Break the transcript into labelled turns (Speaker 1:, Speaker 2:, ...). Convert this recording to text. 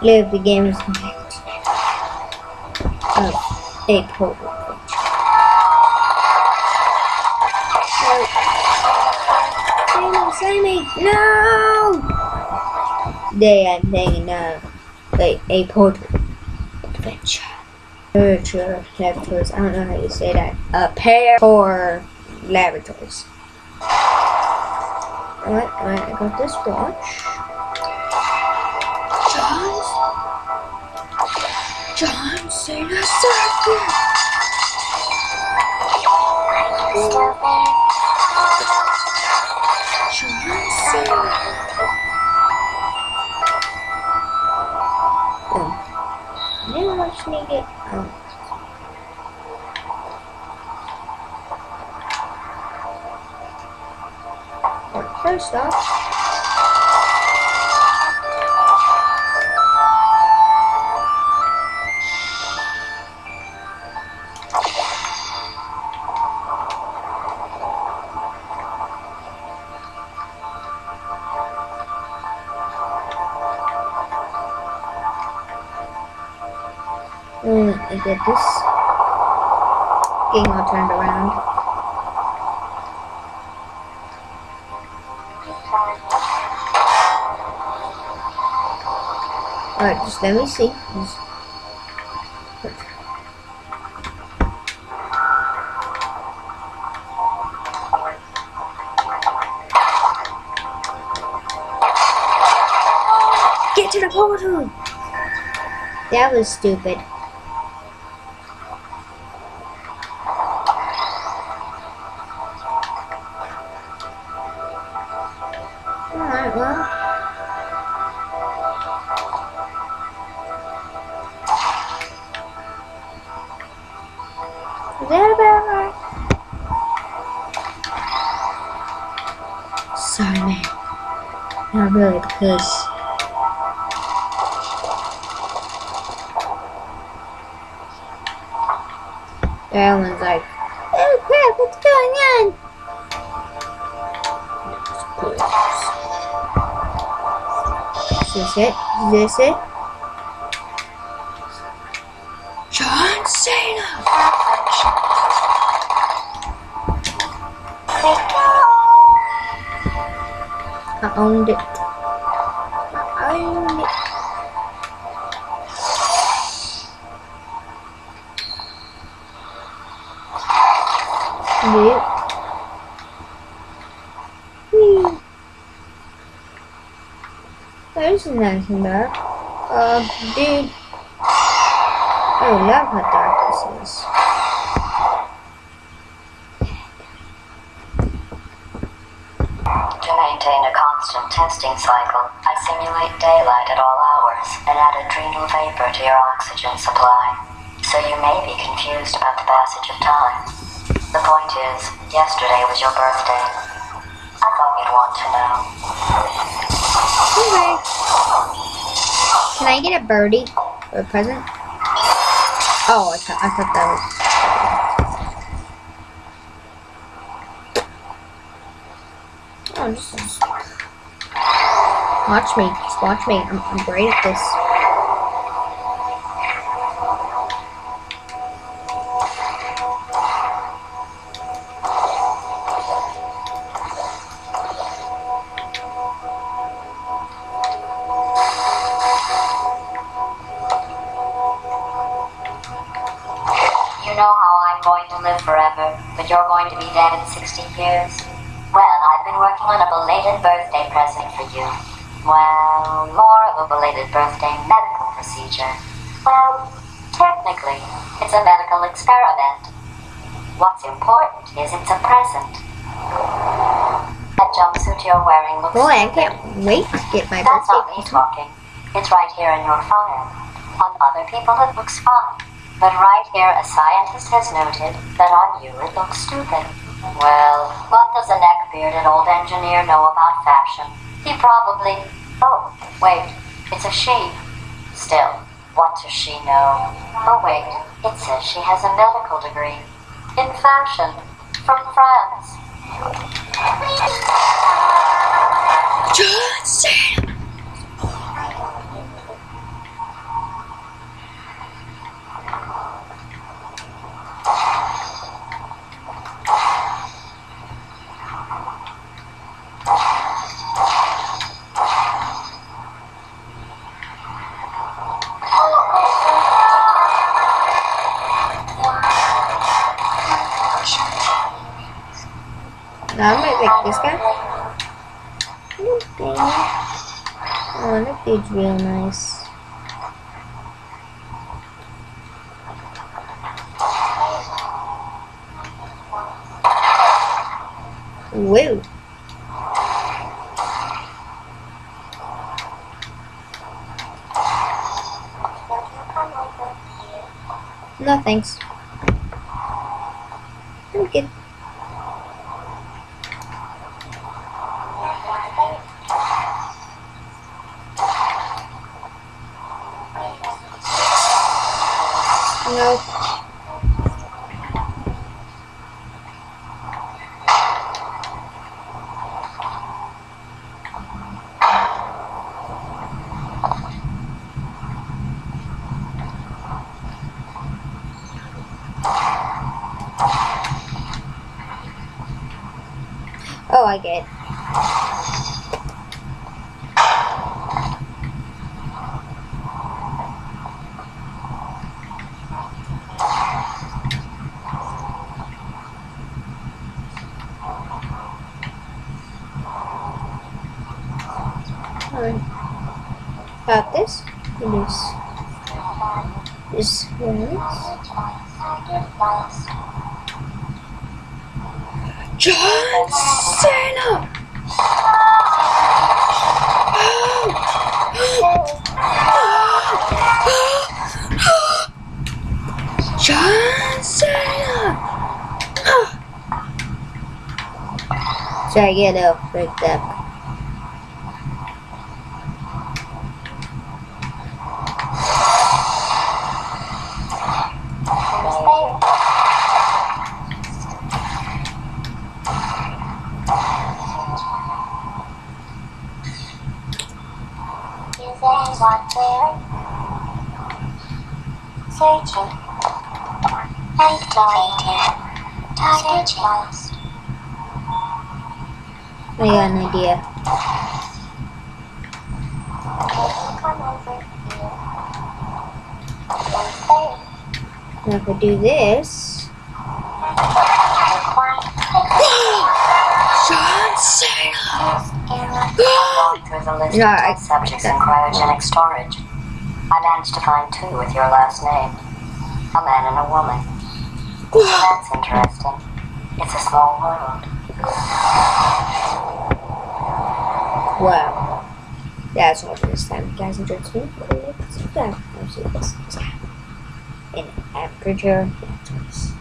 Speaker 1: Live the game's night of a portal. Sammy, no! Today I'm playing now, like a portal adventure. Adventure laboratories. I don't know how you say that. A pair for laboratories. Alright, alright, I got this watch. John Cena Circuit. John Cena. Oh. Me get um Alright, First off, Mm, I get this game all turned around. Alright, just let me see. Just- Get to the portal! That was stupid. Right? Sorry, man. Not really, because. One's like, oh crap, what's going on? Is this it? Is this it? John Cena! Owned it. I owned it. Yep. Whee. There's nothing there. Uh, dude. I love how dark this is.
Speaker 2: To maintain a constant testing cycle, I simulate daylight at all hours and add adrenal vapor to your oxygen supply. So you may be confused about the passage of time. The point is, yesterday was your birthday. I thought you'd want to know.
Speaker 1: Okay. Can I get a birdie or a present? Oh, I thought, I thought that was. Just watch me. Just watch me. I'm, I'm great at this.
Speaker 2: You know how I'm going to live forever, but you're going to be dead in 60 years? Well, I've been working on a belated birthday present for you. Well, more of a belated birthday medical procedure. Well, technically, it's a medical experiment. What's important is it's a present. That jumpsuit you're wearing looks
Speaker 1: Boy, I can't wait to get my
Speaker 2: That's not
Speaker 1: birthday
Speaker 2: me talking. It's right here in your file. On other people, it looks fine. But right here, a scientist has noted that on you it looks stupid. Well, what does a neck-bearded old engineer know about fashion? He probably... Oh, wait, it's a she. Still, what does she know? Oh, wait, it says she has a medical degree. In fashion. From France.
Speaker 1: John! Now I might like this guy. Okay. Oh, that dude's real nice. Woo. No thanks. I'm good. No. Oh, I get it. Alright. About this, is this one. John Cena! John Cena! So I get a break that.
Speaker 2: Is anyone there? Searching. Activating. Target lost.
Speaker 1: I got an idea.
Speaker 2: Come over here. Stay.
Speaker 1: Now if I do this. John Cena!
Speaker 2: Going through the list
Speaker 1: No, I-
Speaker 2: subjects in cryogenic storage. I managed to find two with your last name. A man and a woman. That's interesting. It's a small world.
Speaker 1: Wow. That's all for this time. You guys enjoyed this video, subscribe. Aperture Matrix.